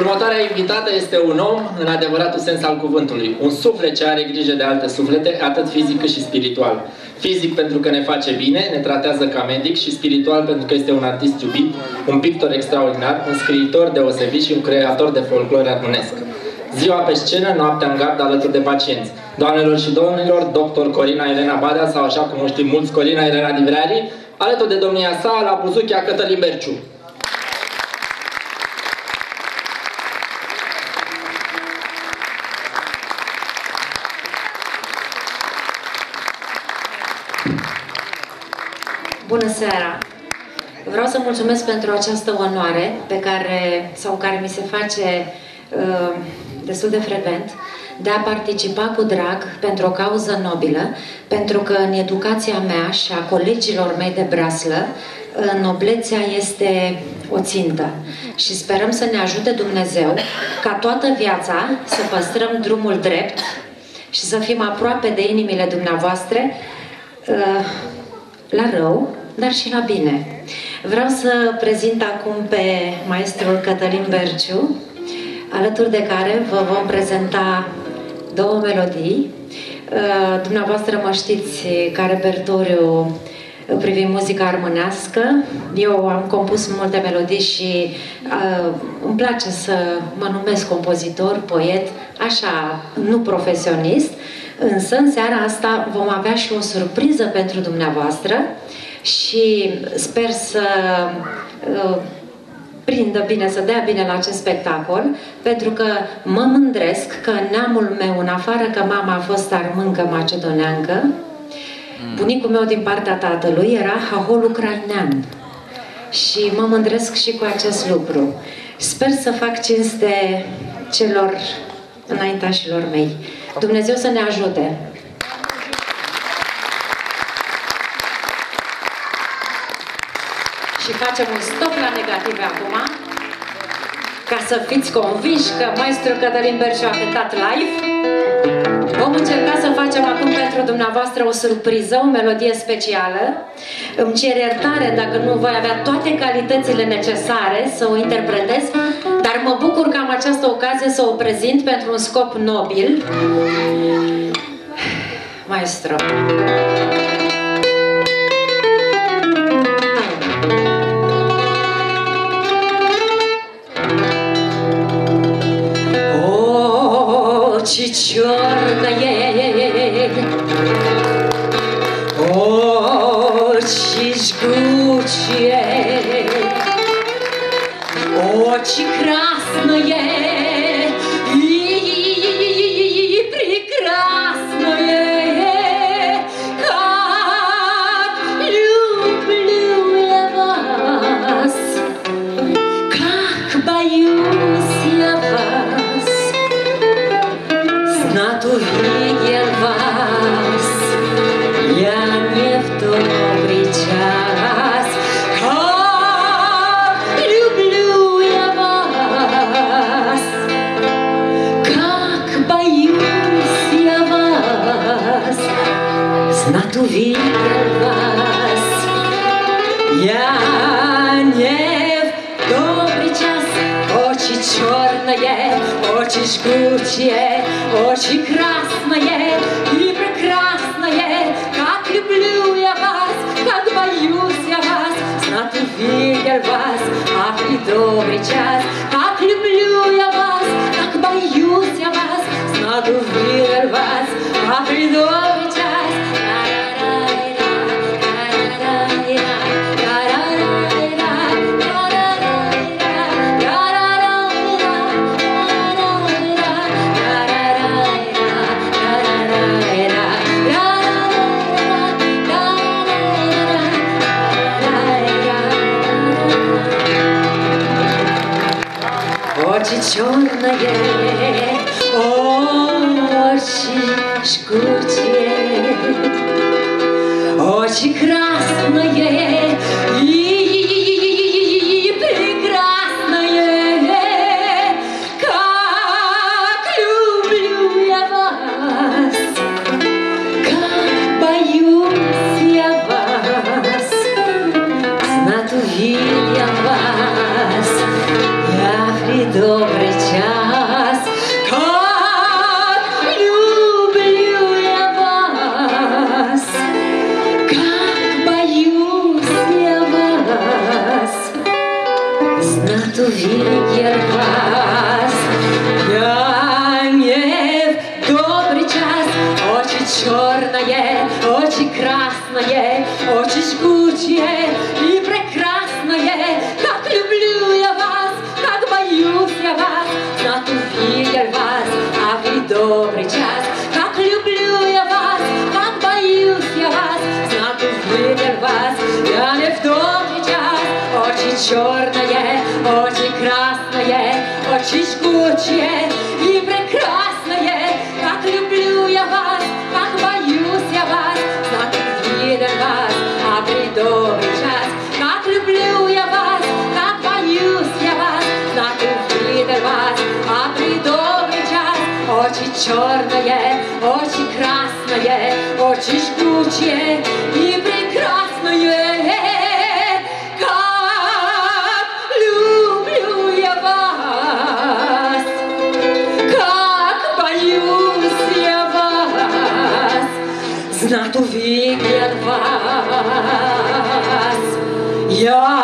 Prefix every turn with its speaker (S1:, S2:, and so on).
S1: Următoarea invitată este un om în adevăratul sens al cuvântului. Un suflet ce are grijă de alte suflete, atât fizic cât și spiritual. Fizic pentru că ne face bine, ne tratează ca medic și spiritual pentru că este un artist iubit, un pictor extraordinar, un scriitor deosebit și un creator de folclore românesc. Ziua pe scenă, noaptea în gard alături de pacienți. Doamnelor și domnilor, doctor Corina Elena Badea sau așa cum o știm mulți, Corina Elena Divreari, alături de domnia sa la Buzuchia Cătălin Berciu.
S2: Bună seara! Vreau să mulțumesc pentru această onoare pe care, sau care mi se face uh, destul de frecvent de a participa cu drag pentru o cauză nobilă, pentru că în educația mea și a colegilor mei de braslă, noblețea este o țintă. Și sperăm să ne ajute Dumnezeu ca toată viața să păstrăm drumul drept și să fim aproape de inimile dumneavoastră uh, la rău, dar și la bine. Vreau să prezint acum pe maestrul Cătălin Berciu, alături de care vă vom prezenta două melodii. Uh, dumneavoastră mă știți ca repertoriu privind muzica armânească. Eu am compus multe melodii și uh, îmi place să mă numesc compozitor, poet, așa, nu profesionist, însă în seara asta vom avea și o surpriză pentru dumneavoastră și sper să uh, prindă bine, să dea bine la acest spectacol, pentru că mă mândresc că neamul meu, în afară că mama a fost armâncă macedoneancă, mm. Bunicul meu din partea tatălui era hahol ucrainean. Și mă mândresc și cu acest lucru. Sper să fac cinste celor înaintașilor mei. Dumnezeu să ne ajute! și facem un stop la negative acum, ca să fiți convinși că maestru Cătălin Berciu a cântat live. Vom încerca să facem acum pentru dumneavoastră o surpriză, o melodie specială. Îmi cer iertare dacă nu voi avea toate calitățile necesare să o interpretez, dar mă bucur că am această ocazie să o prezint pentru un scop nobil. Maestro. черное Очень жгучее, очень красные и прекрасные. как люблю я вас, как боюсь я вас, с. Snad uvidę вас, Я не в добрый час. Очи черные, очи жгучие Очи красные и прекрасные. Как люблю я вас, как боюсь я вас. Знат увидел вас, ах и добрый час. Как люблю я вас, как боюсь я вас. Знат увидел вас, ах и добрый час наш куртет. Очень красивый. очі чорне, очі красне, очі жгучие и прекрасное, как люблю я вас, как боюсь я вас, знато вітер вас, а при добрий час, как люблю я вас, как боюсь я вас, знато вітер вас, а при добрий час, очі чорне, очі красне, очі жгучие и прекрасное, знато видят вас. Я